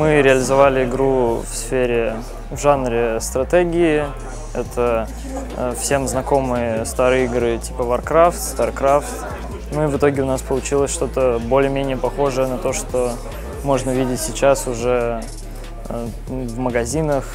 Мы реализовали игру в сфере, в жанре стратегии. Это э, всем знакомые старые игры типа Warcraft, StarCraft. Ну и в итоге у нас получилось что-то более-менее похожее на то, что можно видеть сейчас уже э, в магазинах,